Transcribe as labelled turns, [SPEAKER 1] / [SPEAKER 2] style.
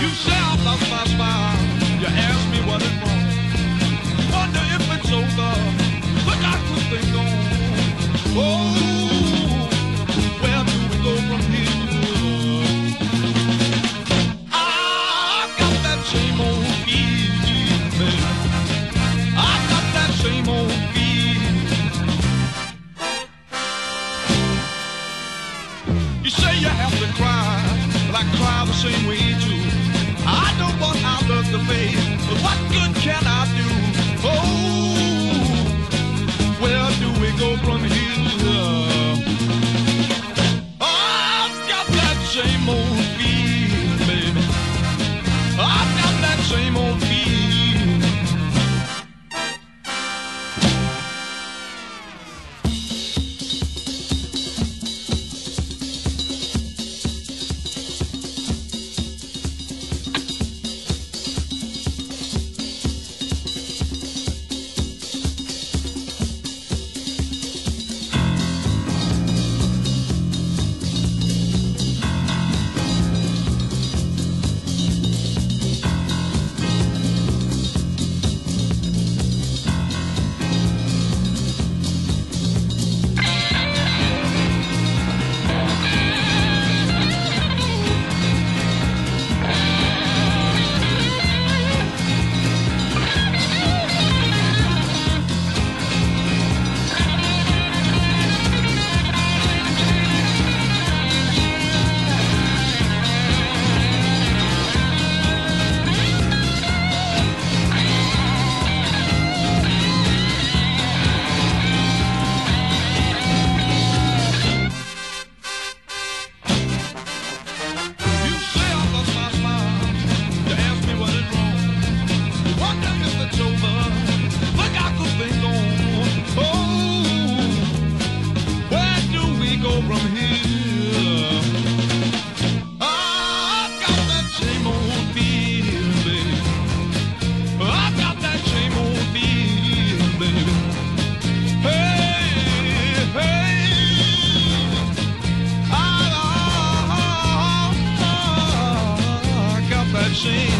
[SPEAKER 1] You say I my smile. You ask me what is wrong. Wonder if it's over. Look out, this thing gone. Oh, where do we go from here? Ah, I got that same old feeling. I got that same old feeling. You say you have to cry, but I cry the same way machine.